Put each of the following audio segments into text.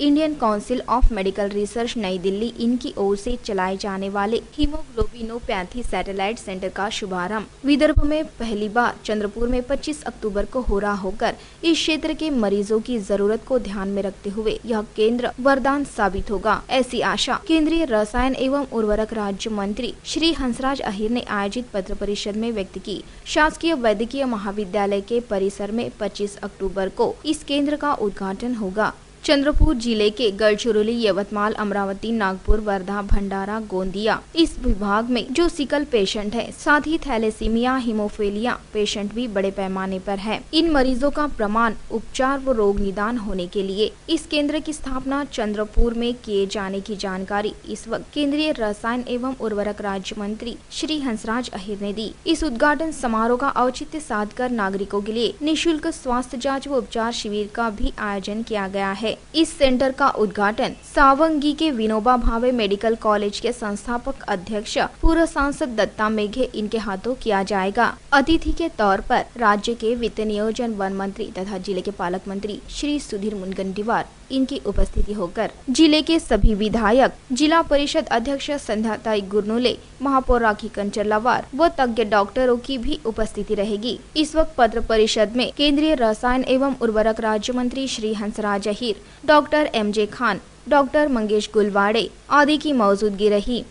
Indian council of medical research New Delhi, इनकी or से चलाए जाने वाले हीमोग्लोबिनोपैथी सैटेलाइट सेंटर का शुभारंभ। विदर्भ में पहली बार, चंद्रपुर में 25 अक्टूबर को हो रहा होकर, इस क्षेत्र के मरीजों की ज़रूरत को ध्यान में रखते हुए यह केंद्र वरदान साबित होगा, ऐसी आशा केंद्रीय रसायन एवं उर्वरक राज्य मंत्री श्री हंसराज अहिर ने आयोजित पत्र परिषद में व्यक्त की। शासकीय वैद्यकीय महाविद्यालय के परिसर में 25 अक्टूबर को इस केंद्र का उद्घाटन होगा। चंद्रपुर ज़िले के गढ़चिरौली, यवतमाल, अमरावती, नागपुर, वर्धा, भंडारा, गोंदिया इस विभाग में जो सिकल पेशेंट है, साथ ही थैलेसीमिया, हिमोफेलिया पेशेंट भी बड़े पैमाने पर है। इन मरीजों का प्रमाण, उपचार व रोग निदान होने के लिए इस केंद्र की स्थापना चंद्रपुर में किए जाने की जानकारी इस वक्त केंद्रीय रसायन एवं उर्वरक राज्य मंत्री श्री हंसराज अहिर ने दी। इस उद्घाटन समारोह का औचित्य साध कर नागरिकों के लिए निःशुल्क स्वास्थ्य जाँच व उपचार शिविर का भी आयोजन किया गया है। इस सेंटर का उद्घाटन सावंगी के विनोबा भावे मेडिकल कॉलेज के संस्थापक अध्यक्ष, पूर्व सांसद दत्ता मेघे, इनके हाथों किया जाएगा। अतिथि के तौर पर राज्य के वित्त नियोजन, वन मंत्री तथा ज़िले के पालक मंत्री श्री सुधीर मुनगंटीवार इनकी उपस्थिति होकर ज़िले के सभी विधायक, जिला परिषद अध्यक्ष संध्याताई गुरनुले महापौर राखी कंचरलावार व तज्ञ डॉक्टरों की भी उपस्थिति रहेगी। इस वक्त पत्र परिषद में केंद्रीय रसायन एवं उर्वरक राज्य मंत्री Shri Hansraj Ahir, doctor M J Khan, doctor Mangesh गुलवाड़े आदि की मौजूदगी रही।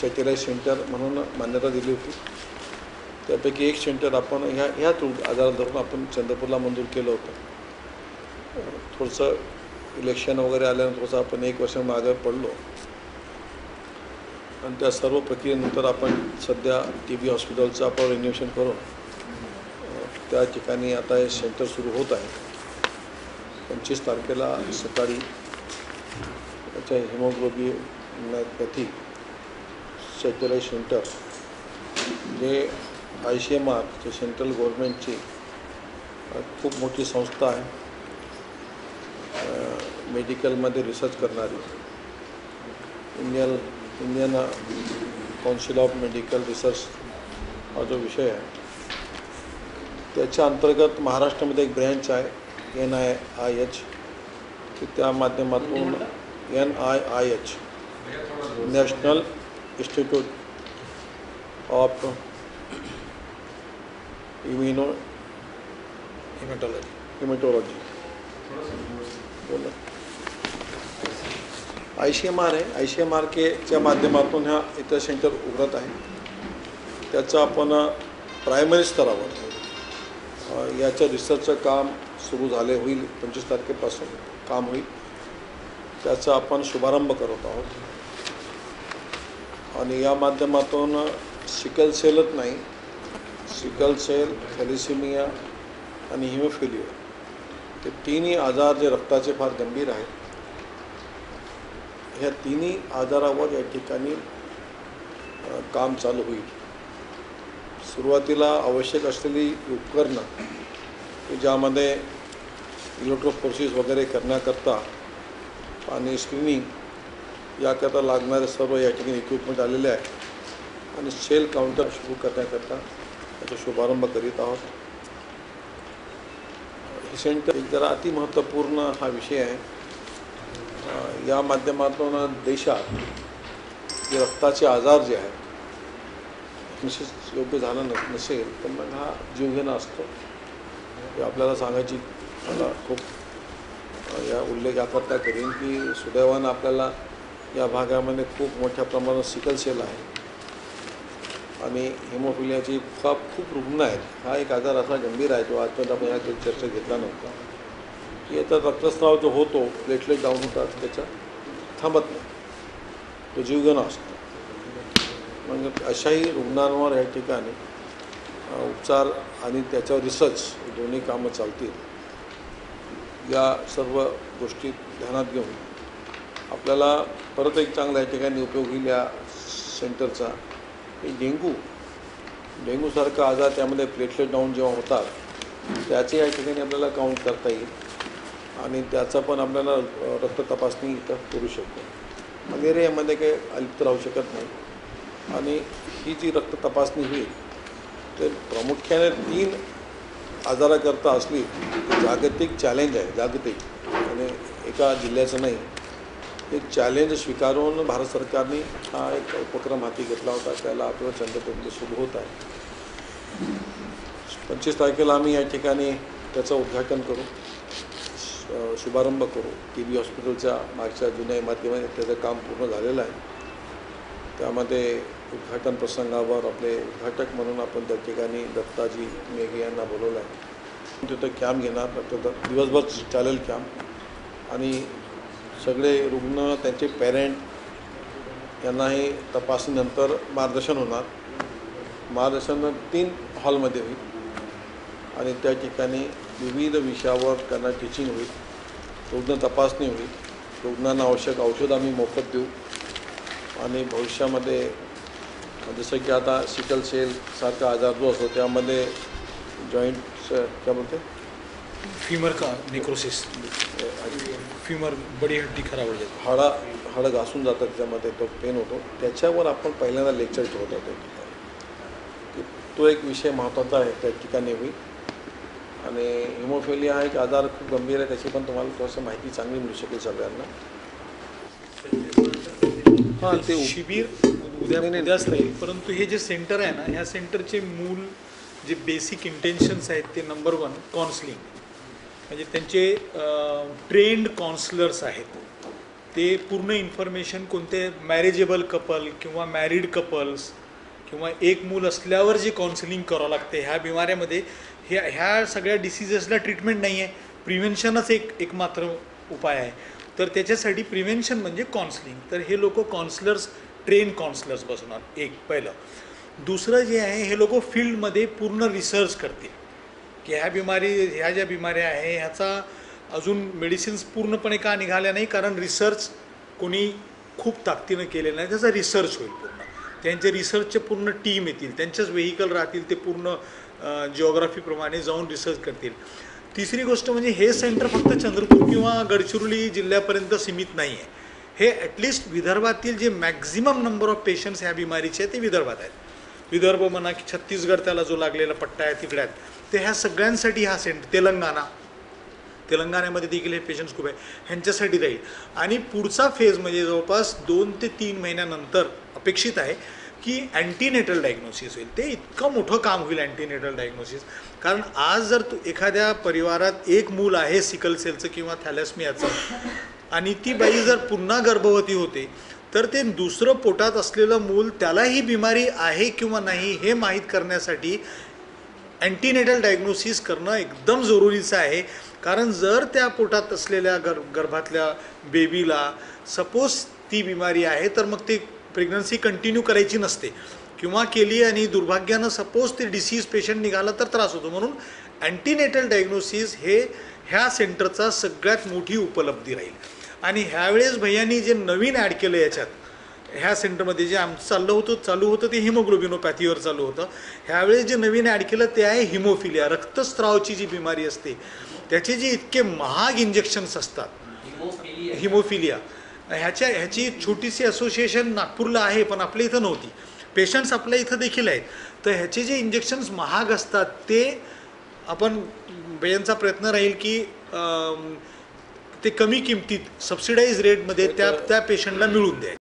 सॅटेलाईट सेंटर मान्यता दिली होती. त्यापैकी एक सेंटर आपण ह्या ह्याच आजारात धरून आपण चंद्रपूरला मंजूर केलं होतं. थोडंसं इलेक्शन वगैरे आल्यानंतर थोडंसं आपण एक वर्ष मागे पडलो. आणि त्या सर्व प्रक्रियेनंतर आपण सध्या टी बी हॉस्पिटलचं आपण रिन्युएशन करून त्या ठिकाणी आता हे सेंटर सुरू होत आहे. पंचवीस तारखेला सकाळी त्याच्या हिमोग्लोबिनपॅथी सॅटेलाईट सेंटर जे आय सी एम आर जे सेंट्रल गव्हर्नमेंटची खूप मोठी संस्था आहे. मेडिकलमध्ये रिसर्च करणारी Indian Indian council of medical research हा जो विषय आहे त्याच्या अंतर्गत महाराष्ट्रामध्ये एक ब्रँच आहे एन आय आय एच की त्या माध्यमातून N I I H national institute of immunohaematology haematology I C M R आहे. आय सी एम आर केच्या माध्यमातून ह्या इथं सेंटर उघडत आहे. त्याचं आपण प्रायमरी स्तरावर याचं रिसर्चचं काम सुरू झाले होईल पंचवीस तारखेपासून काम होईल. त्याचा आपण शुभारंभ करत आहोत. आणि या माध्यमातून सिकल सेलच नाही सिकल सेल थॅलिसिमिया आणि हिमोफिलिया हे तिन्ही आजार जे रक्ताचे फार गंभीर आहेत ह्या तिन्ही आजारावर या ठिकाणी काम चालू होईल. सुरुवातीला आवश्यक असलेली उपकरणं की ज्यामध्ये इलेक्ट्रोफोर्सिस वगैरे करण्याकरता आणि स्क्रीनिंग याकरता लागणारे सर्व या ठिकाणी इक्विपमेंट आलेले आहे. आणि सेल काउंटर सुरू करण्याकरता त्याचा शुभारंभ करीत आहोत. हे सेंटर एक जरा अतिमहत्त्वपूर्ण हा विषय आहे. या माध्यमातून देशात जे रक्ताचे आजार जे आहेत निश्चित योग्य झालं न नसेल तर मग हा जीवघेणा असतो. हे आपल्याला सांगायची मला खूप या उल्लेख याकरता करेन की सुदैवानं आपल्याला या भागामध्ये खूप मोठ्या प्रमाणात सिकल सेल आहे. आणि हिमोफिलियाची खूप खूप रुग्ण आहेत. हा एक आजार असा गंभीर आहे जो आजपर्यंत आपण या चर्चा घेतला नव्हता. की याचा रक्तस्राव जो होतो प्लेटलेट डाऊन होतात त्याच्या थांबत नाही. तो जीवघेणा असतो. मग अशाही रुग्णांवर या ठिकाणी उपचार आणि त्याच्यावर रिसर्च दोन्ही कामं चालतील. या सर्व गोष्टी ध्यानात घेऊन आपल्याला परत एक चांगला या ठिकाणी उपयोग होईल या सेंटरचा. की डेंगू डेंग्यूसारखा आजार त्यामध्ये प्लेटलेट डाऊन जेव्हा होतात त्याचे या ठिकाणी आपल्याला काउंट करता येईल. आणि त्याचा पण आपल्याला रक्त तपासणी इथं करू शकतो. मलेरियामध्ये काही अलिप्त राहू शकत नाही. आणि ही जी रक्त तपासणी होईल ते प्रामुख्याने तीन आजाराकरता असली जागतिक चॅलेंज आहे जागतिक. आणि एका जिल्ह्याचं नाही. हे चॅलेंज स्वीकारून भारत सरकारने हा एक उपक्रम हाती घेतला होता. त्याला आपलं चंद्रपूरमध्ये सुरू होत आहे. पंचवीस तारखेला आम्ही या ठिकाणी त्याचं उद्घाटन करू. शुभारंभ करू. टी बी हॉस्पिटलच्या मागच्या जुन्या इमारतीमध्ये त्याचं काम पूर्ण झालेलं आहे. त्यामध्ये उद्घाटन प्रसंगावर आपले उद्घाटक म्हणून आपण त्या ठिकाणी दत्ताजी मेघे यांना बोलवलं आहे. तिथं कॅम्प घेणार तिथं दिवसभर चालेल कॅम्प. आणि सगळे रुग्ण त्यांचे पॅरेंट यांनाही तपासणीनंतर मार्गदर्शन होणार. मार्गदर्शन तीन हॉलमध्ये होईल. आणि त्या ठिकाणी विविध विषयावर त्यांना टीचिंग होईल. रुग्ण तपासणी होईल. रुग्णांना आवश्यक औषध आम्ही मोफत देऊ. आणि भविष्यामध्ये जसं की आता सिकल सेल सारखा आजार जो असतो त्यामध्ये जॉईंट्स काय बोलते? फीमर का नेक्रोसिस फीमर बडी हड्डी खराब हो जाते हाडा हाडं घासून जातात त्याच्यामध्ये तो पेन होतो. त्याच्यावर आपण पहिल्यांदा लेक्चर ठेवत. होतो की तो एक विषय महत्त्वाचा आहे त्या ठिकाणी होईल. आणि हिमोफिलिया हा एक आजार खूप गंभीर आहे त्याची पण तुम्हाला थोडंसं माहिती चांगली मिळू शकेल सगळ्यांना. हां ते शिबिर उद्या राहील परंतु हे जे सेंटर आहे ना ह्या सेंटरचे मूल जे बेसिक इंटेन्शन्स आहेत ते नंबर वन काउन्सलिंग म्हणजे त्यांचे ट्रेंड काउन्सलर्स आहेत. ते पूर्ण इन्फॉर्मेशन कोणते मॅरेजेबल कपल किंवा मॅरिड कपल्स किंवा एक मूल असल्यावर जे काउन्सिलिंग करावं लागते ह्या बिमाऱ्यामध्ये ह्या ह्या सगळ्या डिसिजेसला ट्रीटमेंट नाही आहे प्रिव्हेन्शनच एक एकमात्र उपाय आहे. तर त्याच्यासाठी प्रिव्हेन्शन म्हणजे काउन्सलिंग तर हे लोक काउन्सलर्स ट्रेन काउन्सलर्स बसवणार. एक पहिलं. दुसरं जे आहे हे लोक फील्डमध्ये पूर्ण रिसर्च करतील. की ह्या बिमारी ह्या ज्या बिमाऱ्या आहे ह्याचा अजून मेडिसिन्स पूर्णपणे का निघाल्या नाही? कारण रिसर्च कोणी खूप ताकदीनं केलेलं नाही. त्याचा रिसर्च होईल पूर्ण. त्यांचे रिसर्चचे पूर्ण टीम येतील. त्यांच्याच व्हेकल राहतील ते पूर्ण जिओग्राफीप्रमाणे जाऊन रिसर्च करतील. तिसरी गोष्ट म्हणजे हे सेंटर फक्त चंद्रपूर किंवा गडचिरोली जिल्ह्यापर्यंत सीमित नाही आहे हे ॲटलिस्ट विदर्भातील जे मॅक्झिमम नंबर ऑफ पेशंट्स ह्या बिमारीचे आहेत ते विदर्भात आहेत. विदर्भ म्हणा की छत्तीसगड त्याला जो लागलेला पट्टा आहे तिकडे आहेत. ते ह्या सगळ्यांसाठी हा सेंटर तेलंगणा. तेलंगणामध्ये देखील हे पेशंट्स खूप आहे ह्यांच्यासाठी राहील. आणि पुढचा फेज म्हणजे जवळपास दोन ते तीन महिन्यानंतर अपेक्षित आहे की अँटीनेटल डायग्नोसिस होईल. ते इतकं मोठं काम होईल अँटीनेटल डायग्नोसिस कारण आज जर तू एखाद्या परिवारात एक मूल आहे सिकल सेलचं किंवा थॅलेस्मियाचं आणि ती बाई जर पुन्हा गर्भवती होते तर ते दुसरं पोटात असलेलं मूल त्याला ही बिमारी आहे किंवा नाही हे माहीत करण्यासाठी अँटीनेटल डायग्नोसिस करणं एकदम जरुरीचं आहे. कारण जर त्या पोटात असलेल्या गर गर्भातल्या बेबीला सपोज ती बिमारी आहे तर मग ते प्रेग्नन्सी कंटिन्यू करायची नसते. किंवा केली आणि दुर्भाग्यानं सपोज ते डिसीज पेशंट निघाला तर त्रास होतो. म्हणून अँटीनेटल डायग्नोसिस हे ह्या सेंटरचा सगळ्यात मोठी उपलब्धी राहील. आणि ह्यावेळेस भैयांनी जे नवीन ॲड केलं याच्यात ह्या सेंटरमध्ये जे आमचं चाललं होतं चालू होतं ते हिमोग्लोबिनोपॅथीवर चालू होतं. ह्यावेळेस जे नवीन ॲड केलं ते आहे हिमोफिलिया रक्तस्रावाची जी बिमारी असते त्याचे जे इतके महाग इंजेक्शन्स असतात. हिमोफिलिया ह्याच्या ह्याची छोटीशी असोसिएशन नागपूरला आहे पण आपल्या इथं नव्हती. पेशंट्स आपल्या इथं देखील आहेत. तर ह्याचे जे इंजेक्शन्स महाग असतात ते आपण यांचा प्रयत्न राहील की ते कमी किमतीत सबसिडाईज रेटमध्ये त्या त्या पेशंटला मिळून द्यायचे.